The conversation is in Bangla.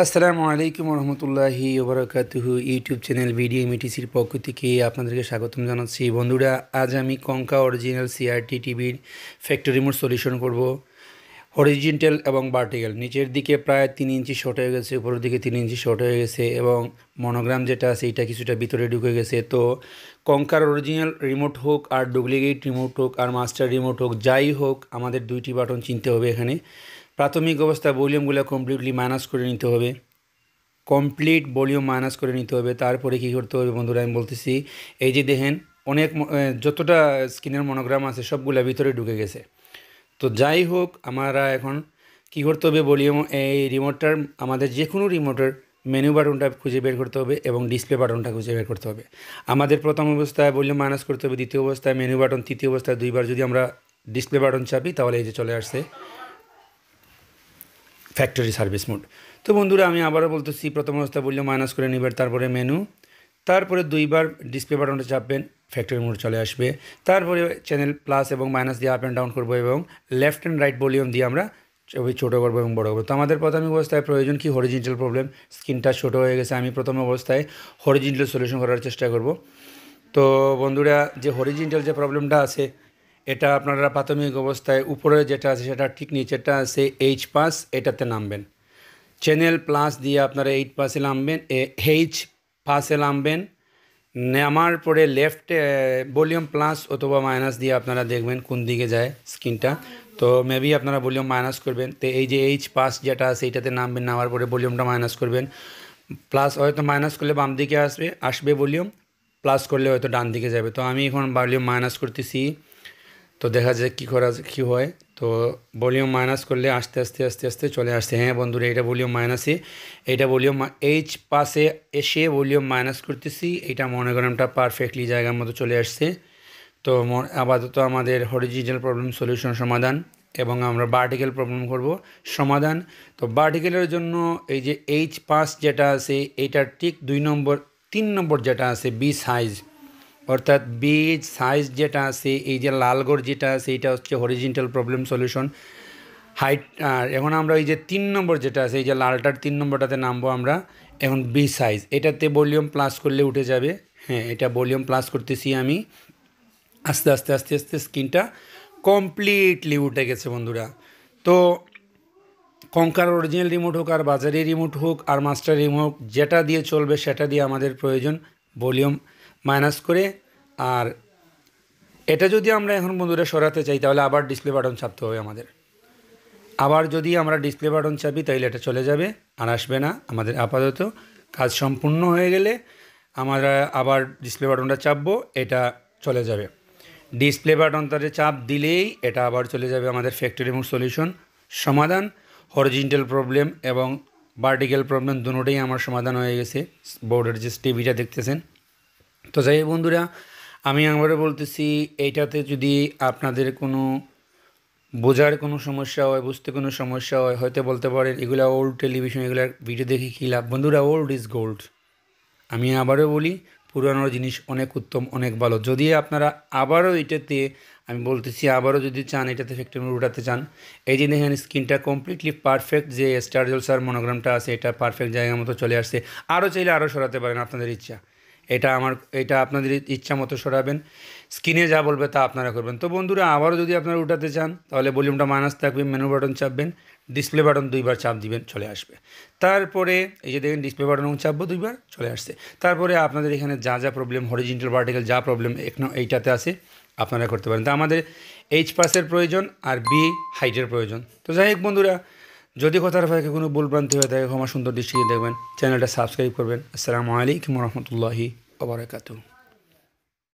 আসসালামু আলাইকুম রহমতুল্লাহি ওবরাকাতুহু ইউটিউব চ্যানেল ভিডিও এমটিসির পক্ষ থেকে আপনাদেরকে স্বাগতম জানাচ্ছি। বন্ধুরা, আজ আমি কঙ্কা অরিজিনাল সিআরটি টিভির ফ্যাক্টরি মোড সলিউশন করব। হরিজিন্টাল এবং ভার্টিক্যাল নিচের দিকে প্রায় তিন ইঞ্চি শর্ট হয়ে গেছে, উপরের দিকে তিন ইঞ্চি শর্ট হয়ে গেছে এবং মনোগ্রাম যেটা আছে, এটা কিছুটা ভিতরে ঢুকে গেছে। তো কঙ্কার অরিজিনাল রিমোট হোক আর ডুপ্লিকেট রিমোট হোক আর মাস্টার রিমোট হোক, যাই হোক, আমাদের দুইটি বাটন চিনতে হবে এখানে। প্রাথমিক অবস্থায় ভলিউমগুলো কমপ্লিটলি মাইনাস করে নিতে হবে। কমপ্লিট ভলিউম মাইনাস করে নিতে হবে। তারপরে কী করতে হবে বন্ধুরা, আমি বলতেছি, এই যে দেখেন, অনেক যতটা স্ক্রিনের মনোগ্রাম আছে, সবগুলো ভিতরে ঢুকে গেছে। তো যাই হোক, আমরা এখন কী করতে হবে ভলিউম এই রিমোটটার আমাদের যে কোনো রিমোটের মেনু বাটনটা খুঁজে বের করতে হবে এবং ডিসপ্লে বাটনটা খুঁজে বের করতে হবে। আমাদের প্রথম অবস্থায় ভলিউম মাইনাস করতে হবে, দ্বিতীয় অবস্থায় মেনু বাটন তৃতীয় অবস্থায় দুইবার যদি আমরা ডিসপ্লে বাটন চাপি, তাহলে এই যে চলে আসছে। ফ্যাক্টরি সার্ভিস মোড তো বন্ধুরা, আমি আবারও বলতেছি, প্রথম অবস্থা বললে মাইনাস করে নেবেন তারপরে মেনু তারপরে দুইবার ডিসপ্লে বাটনটা চাপবেন ফ্যাক্টরি মোড চলে আসবে। তারপরে চ্যানেল প্লাস এবং মাইনাস দিয়ে আপ অ্যান্ড ডাউন করব এবং লেফট অ্যান্ড রাইট ভলিউম দিয়ে আমরা ছবি ছোটো করব এবং বড়ো করব। তো আমাদের প্রাথমিক অবস্থায় প্রয়োজন কি? হরিজিন্টাল প্রবলেম স্ক্রিনটা ছোটো হয়ে গেছে, আমি প্রথম অবস্থায় হরিজিন্টাল সলিউশন করার চেষ্টা করব। তো বন্ধুরা, যে হরিজিন্টাল যে প্রবলেমটা আছে এটা আপনারা প্রাথমিক অবস্থায় উপরে যেটা আছে সেটা ঠিক নিচেরটা আছে এইচ পাস এটাতে নামবেন। চ্যানেল প্লাস দিয়ে আপনারা এইট পাসে নামবেন এইচ পাসে নামবেন। নামার পরে লেফট ভলিউম প্লাস অথবা মাইনাস দিয়ে আপনারা দেখবেন কোন দিকে যায় স্ক্রিনটা। তো মেবি আপনারা ভলিউম মাইনাস করবেন। তো এই যে এইচ পাস যেটা আছে এইটাতে নামবেন, নামার পরে ভলিউমটা মাইনাস করবেন। প্লাস হয়তো মাইনাস করলে বাম দিকে আসবে আসবে ভলিউম প্লাস করলে হয়তো ডান দিকে যাবে। তো আমি এখন ভলিউম মাইনাস করতেছি। তো দেখা যায় কী করা কী হয়। তো ভলিউম মাইনাস করলে আস্তে আস্তে আস্তে আস্তে চলে আসছে। হ্যাঁ বন্ধুরা, এটা ভলিউম মাইনাসে এইটা ভলিউম এইচ পাশে এসে ভলিউম মাইনাস করতেছি। এটা মনোগ্রামটা পারফেক্টলি জায়গার মতো চলে আসছে। তো আপাতত আমাদের হরিজিনাল প্রবলেম সলিউশন সমাধান এবং আমরা বার্টিক্যাল প্রবলেম করব, সমাধান। তো বার্টিকেলের জন্য এই যে এইচ পাস যেটা আছে এইটার ঠিক দুই নম্বর, তিন নম্বর যেটা আছে বি সাইজ অর্থাৎ বীজ সাইজ যেটা আছে, এই যে লালগড় যেটা আছে, এটা হচ্ছে হরিজিন্টাল প্রবলেম সলিউশন হাইট আর এখন আমরা এই যে তিন নম্বর যেটা আছে, এই যে লালটার তিন নম্বরটাতে নামবো আমরা, এখন বি সাইজ এটাতে ভলিউম প্লাস করলে উঠে যাবে। হ্যাঁ এটা ভলিউম প্লাস করতেছি আমি। আস্তে আস্তে আস্তে আস্তে স্কিনটা কমপ্লিটলি উঠে গেছে বন্ধুরা। তো কঙ্কার অরিজিনাল রিমোট হোক, আর বাজারি রিমোট হোক, আর মাস্টার রিমোট যেটা দিয়ে চলবে সেটা দিয়ে আমাদের প্রয়োজন ভলিউম মাইনাস করে আর এটা যদি আমরা এখন বন্ধুরা সরাতে চাই, তাহলে আবার ডিসপ্লে বাটন চাপতে হবে আমাদের। আবার যদি আমরা ডিসপ্লে বাটন চাপি তাহলে এটা চলে যাবে আর আসবে না আমাদের আপাতত। কাজ সম্পূর্ণ হয়ে গেলে আমরা আবার ডিসপ্লে বাটনটা চাপবো, এটা চলে যাবে। ডিসপ্লে বাটন তাতে চাপ দিলেই এটা আবার চলে যাবে আমাদের ফ্যাক্টরি মোড সলিউশন সমাধান হরিজিন্টাল প্রবলেম এবং ভার্টিক্যাল প্রবলেম দুটোটাই আমার সমাধান হয়ে গেছে। বোর্ডের যে টিভিটা দেখতেছেন। তো যাই বন্ধুরা আমি একবারে বলতেছি, এইটাতে যদি আপনাদের কোনো বোঝার কোনো সমস্যা হয়, বুঝতে কোনো সমস্যা হয়, হয়তো বলতে পারেন, এগুলো ওল্ড টেলিভিশন এগুলোর ভিডিও দেখে কী লাভ? বন্ধুরা ওল্ড ইজ গোল্ড আমি আবারও বলি, পুরানোর জিনিস অনেক উত্তম, অনেক ভালো। যদি আপনারা আবারও এটাতে আমি বলতেছি, আবারও যদি চান, এটাতে ফ্যাক্টরি উঠাতে চান, এই যে দেখেন স্ক্রিনটা কমপ্লিটলি পারফেক্ট যে স্টার জলসার মনোগ্রামটা আছে, এটা পারফেক্ট জায়গা মতো চলে আসছে। আরও চাইলে আরও সরাতে পারেন আপনাদের ইচ্ছা। এটা আমার, এটা আপনাদের ইচ্ছা মতো সরাবেন। স্ক্রিনে যা বলবে তা আপনারা করবেন। তো বন্ধুরা, আবারও যদি আপনারা উঠাতে চান, তাহলে ভলিউমটা মাইনাস থাকবে মেনু বাটন চাপবেন ডিসপ্লে বাটন দুইবার চাপ দিবেন, চলে আসবে। তারপরে, এই যে দেখেন ডিসপ্লে বাটন চাপবো দুইবার, চলে আসছে। তারপরে আপনাদের এখানে যা যা প্রবলেম হরিজিন্টাল ভার্টিক্যাল যা প্রবলেম এইটাতে আছে, আপনারা করতে পারেন। তো আমাদের এইচ পাসের প্রয়োজন আর বি হাইটের প্রয়োজন। তো যাই হোক বন্ধুরা যদি কথার ফাঁকে কোনো ভুলভ্রান্তি হয়ে থাকে, ক্ষমা সুন্দর দৃষ্টিতে দেখবেন। চ্যানেলটা সাবস্ক্রাইব করবেন। আসসালামু আলাইকুম রহমতুল্লাহি ওবরাকাতু